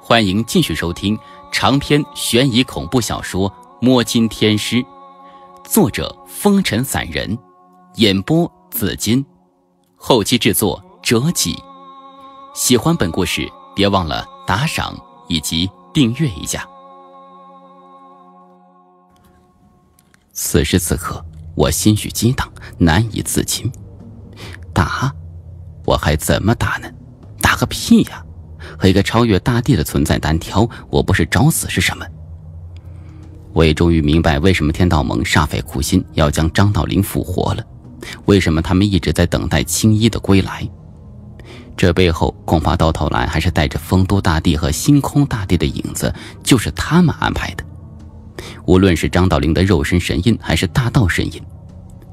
欢迎继续收听长篇悬疑恐怖小说《摸金天师》，作者风尘散人，演播紫金，后期制作折戟。喜欢本故事，别忘了打赏以及订阅一下。此时此刻，我心绪激荡，难以自禁。打？我还怎么打呢？打个屁呀！和一个超越大地的存在单挑，我不是找死是什么？我也终于明白为什么天道盟煞费苦心要将张道陵复活了，为什么他们一直在等待青衣的归来。这背后恐怕到头来还是带着丰都大帝和星空大帝的影子，就是他们安排的。无论是张道陵的肉身神印，还是大道神印，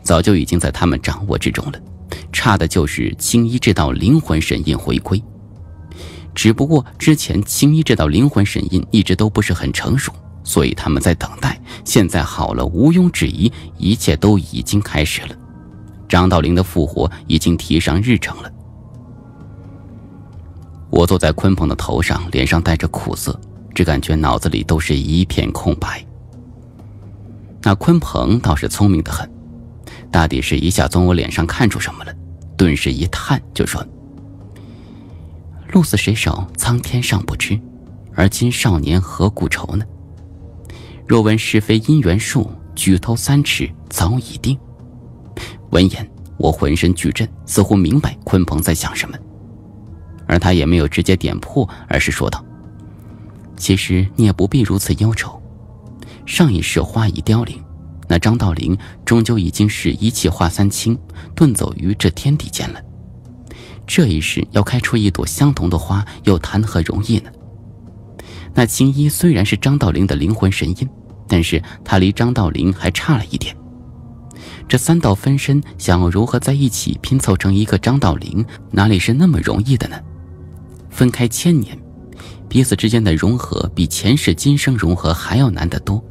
早就已经在他们掌握之中了，差的就是青衣这道灵魂神印回归。只不过之前青衣这道灵魂神印一直都不是很成熟，所以他们在等待。现在好了，毋庸置疑，一切都已经开始了。张道陵的复活已经提上日程了。我坐在鲲鹏的头上，脸上带着苦涩，只感觉脑子里都是一片空白。那鲲鹏倒是聪明的很，大抵是一下从我脸上看出什么了，顿时一叹就说。鹿死谁手，苍天尚不知，而今少年何故愁呢？若问是非因缘数，举头三尺早已定。闻言，我浑身巨震，似乎明白鲲鹏在想什么，而他也没有直接点破，而是说道：“其实你也不必如此忧愁。上一世花已凋零，那张道陵终究已经是一气化三清，遁走于这天地间了。”这一世要开出一朵相同的花，又谈何容易呢？那青衣虽然是张道陵的灵魂神音，但是他离张道陵还差了一点。这三道分身想要如何在一起拼凑成一个张道陵，哪里是那么容易的呢？分开千年，彼此之间的融合比前世今生融合还要难得多。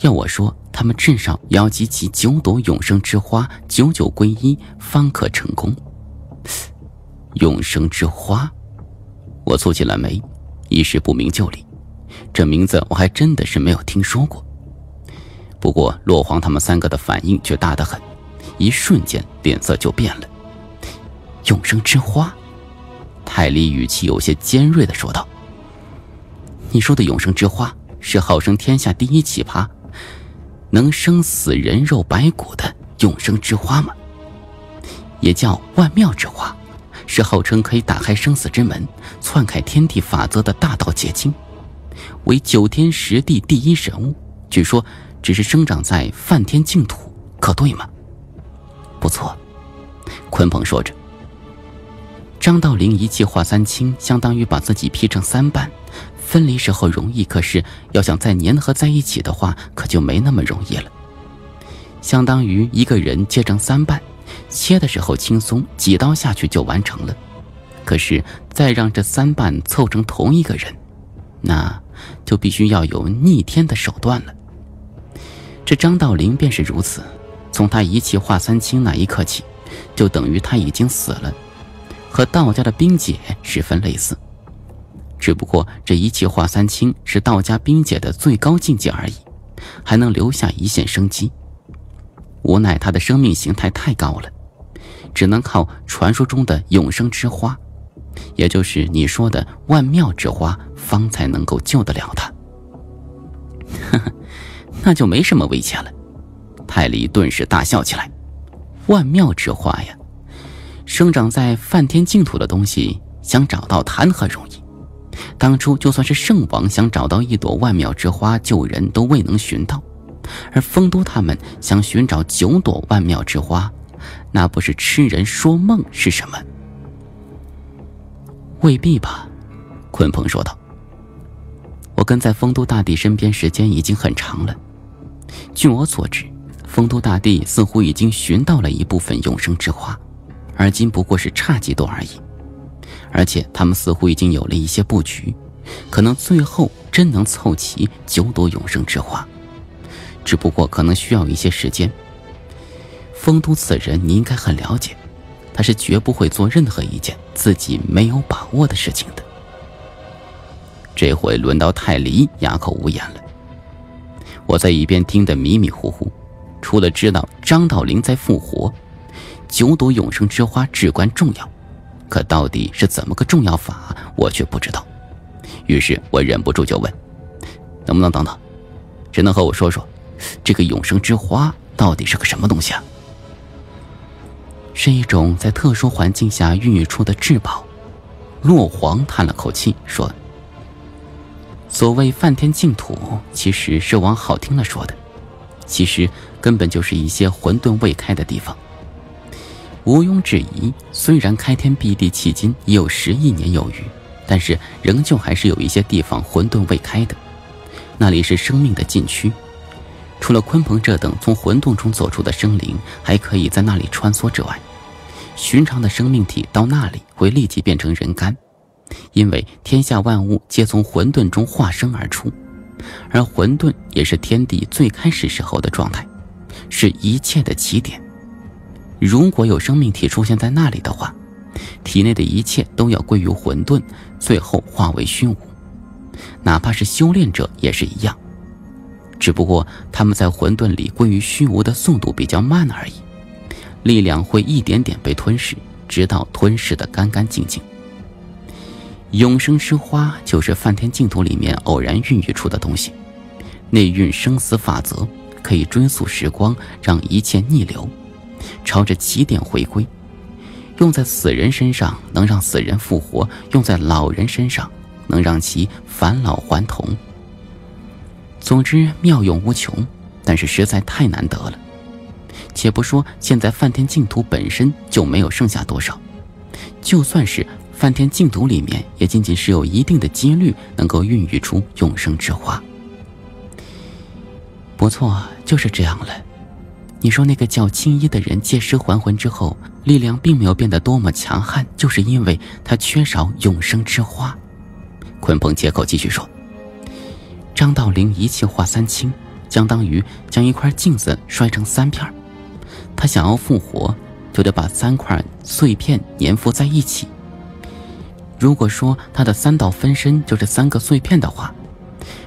要我说，他们至少要集齐九朵永生之花，九九归一，方可成功。永生之花，我蹙起了眉，一时不明就里。这名字我还真的是没有听说过。不过落荒他们三个的反应却大得很，一瞬间脸色就变了。永生之花，泰利语气有些尖锐的说道：“你说的永生之花，是号称天下第一奇葩，能生死人肉白骨的永生之花吗？也叫万妙之花。”是号称可以打开生死之门、篡改天地法则的大道结晶，为九天十地第一神物。据说只是生长在梵天净土，可对吗？不错，鲲鹏说着。张道陵一气化三清，相当于把自己劈成三半。分离时候容易，可是要想再粘合在一起的话，可就没那么容易了。相当于一个人切成三半。切的时候轻松，几刀下去就完成了。可是再让这三半凑成同一个人，那就必须要有逆天的手段了。这张道陵便是如此，从他一气化三清那一刻起，就等于他已经死了，和道家的冰解十分类似。只不过这一气化三清是道家冰解的最高境界而已，还能留下一线生机。无奈他的生命形态太高了。只能靠传说中的永生之花，也就是你说的万妙之花，方才能够救得了他。呵呵，那就没什么危险了。泰利顿时大笑起来。万妙之花呀，生长在梵天净土的东西，想找到谈何容易？当初就算是圣王想找到一朵万妙之花救人都未能寻到，而丰都他们想寻找九朵万妙之花。那不是痴人说梦是什么？未必吧，鲲鹏说道。我跟在丰都大帝身边时间已经很长了，据我所知，丰都大帝似乎已经寻到了一部分永生之花，而今不过是差几朵而已。而且他们似乎已经有了一些布局，可能最后真能凑齐九朵永生之花，只不过可能需要一些时间。丰都此人，你应该很了解，他是绝不会做任何一件自己没有把握的事情的。这回轮到泰梨哑口无言了。我在一边听得迷迷糊糊，除了知道张道陵在复活，九朵永生之花至关重要，可到底是怎么个重要法，我却不知道。于是我忍不住就问：“能不能等等？谁能和我说说，这个永生之花到底是个什么东西啊？”是一种在特殊环境下孕育出的至宝。落黄叹了口气说。所谓梵天净土，其实是往好听了说的，其实根本就是一些混沌未开的地方。毋庸置疑，虽然开天辟地迄今已有十亿年有余，但是仍旧还是有一些地方混沌未开的，那里是生命的禁区。除了鲲鹏这等从混沌中走出的生灵还可以在那里穿梭之外，寻常的生命体到那里会立即变成人干。因为天下万物皆从混沌中化生而出，而混沌也是天地最开始时候的状态，是一切的起点。如果有生命体出现在那里的话，体内的一切都要归于混沌，最后化为虚无。哪怕是修炼者也是一样，只不过他们在混沌里归于虚无的速度比较慢而已，力量会一点点被吞噬，直到吞噬的干干净净。永生之花就是梵天净土里面偶然孕育出的东西，内蕴生死法则，可以追溯时光，让一切逆流，朝着起点回归。用在死人身上能让死人复活，用在老人身上能让其返老还童。总之妙用无穷，但是实在太难得了。且不说现在梵天净土本身就没有剩下多少，就算是。梵天净土里面也仅仅是有一定的几率能够孕育出永生之花。不错，就是这样了。你说那个叫青衣的人借尸还魂之后，力量并没有变得多么强悍，就是因为他缺少永生之花。鲲鹏接口继续说：“张道陵一气化三清，相当于将一块镜子摔成三片他想要复活，就得把三块碎片粘附在一起。”如果说他的三道分身就是三个碎片的话，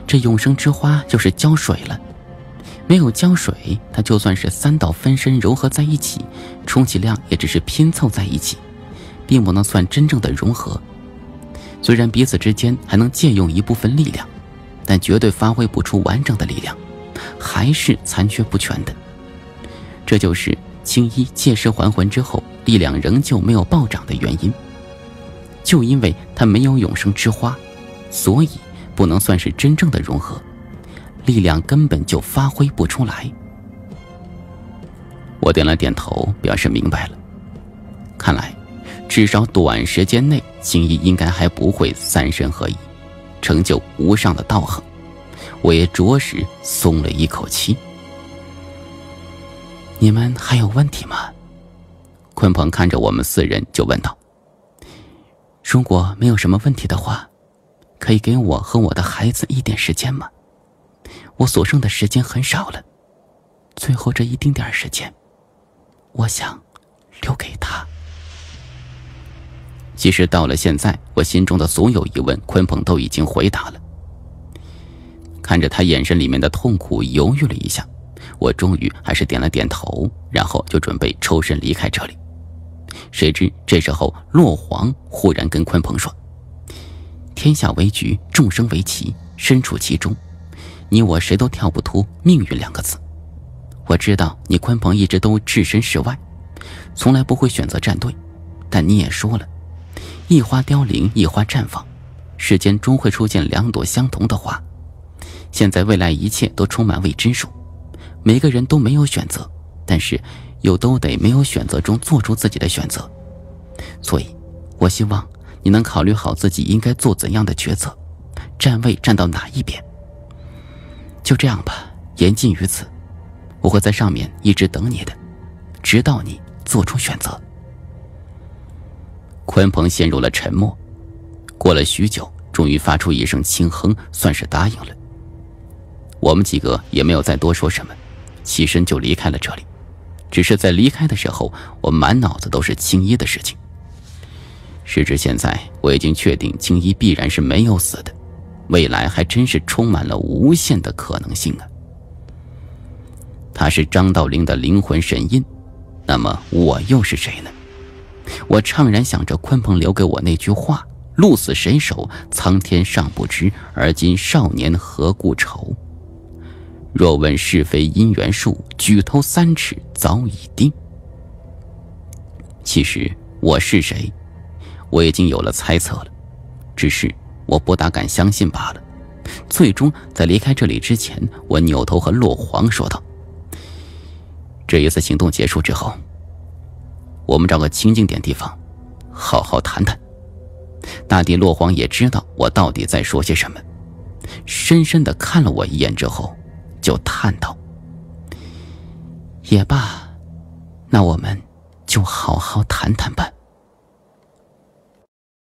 这永生之花就是胶水了。没有胶水，他就算是三道分身糅合在一起，充其量也只是拼凑在一起，并不能算真正的融合。虽然彼此之间还能借用一部分力量，但绝对发挥不出完整的力量，还是残缺不全的。这就是青衣借尸还魂之后，力量仍旧没有暴涨的原因。就因为他没有永生之花，所以不能算是真正的融合，力量根本就发挥不出来。我点了点头，表示明白了。看来，至少短时间内，青衣应该还不会三身合一，成就无上的道行。我也着实松了一口气。你们还有问题吗？鲲鹏看着我们四人，就问道。如果没有什么问题的话，可以给我和我的孩子一点时间吗？我所剩的时间很少了，最后这一丁点时间，我想留给他。其实到了现在，我心中的所有疑问，鲲鹏都已经回答了。看着他眼神里面的痛苦，犹豫了一下，我终于还是点了点头，然后就准备抽身离开这里。谁知这时候，洛黄忽然跟鲲鹏说：“天下为局，众生为棋，身处其中，你我谁都跳不脱命运两个字。我知道你鲲鹏一直都置身事外，从来不会选择站队，但你也说了，一花凋零，一花绽放，世间终会出现两朵相同的花。现在未来一切都充满未知数，每个人都没有选择，但是。”又都得没有选择中做出自己的选择，所以，我希望你能考虑好自己应该做怎样的决策，站位站到哪一边。就这样吧，言尽于此，我会在上面一直等你的，直到你做出选择。鲲鹏陷入了沉默，过了许久，终于发出一声轻哼，算是答应了。我们几个也没有再多说什么，起身就离开了这里。只是在离开的时候，我满脑子都是青衣的事情。时至现在，我已经确定青衣必然是没有死的，未来还真是充满了无限的可能性啊！他是张道陵的灵魂神印，那么我又是谁呢？我怅然想着鲲鹏留给我那句话：“鹿死谁手，苍天尚不知，而今少年何故愁？若问是非因缘数，举头三尺早已定。”其实我是谁，我已经有了猜测了，只是我不大敢相信罢了。最终在离开这里之前，我扭头和落黄说道：“这一次行动结束之后。”我们找个清静点地方，好好谈谈。大地落荒也知道我到底在说些什么，深深的看了我一眼之后，就叹道：“也罢，那我们就好好谈谈吧。”